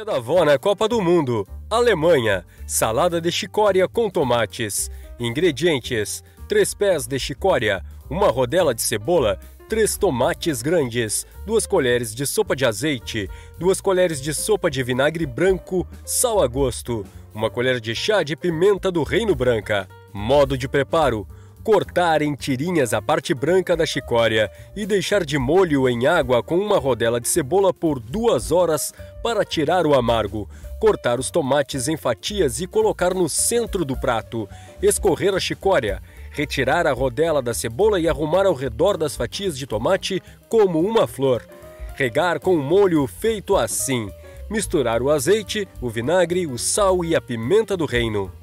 Receita da avó na Copa do Mundo. Alemanha. Salada de chicória com tomates. Ingredientes: 3 pés de chicória, uma rodela de cebola, 3 tomates grandes, 2 colheres de sopa de azeite, 2 colheres de sopa de vinagre branco, sal a gosto, uma colher de chá de pimenta do reino branca. Modo de preparo: cortar em tirinhas a parte branca da chicória e deixar de molho em água com uma rodela de cebola por duas horas para tirar o amargo. Cortar os tomates em fatias e colocar no centro do prato. Escorrer a chicória. Retirar a rodela da cebola e arrumar ao redor das fatias de tomate como uma flor. Regar com um molho feito assim. Misturar o azeite, o vinagre, o sal e a pimenta do reino.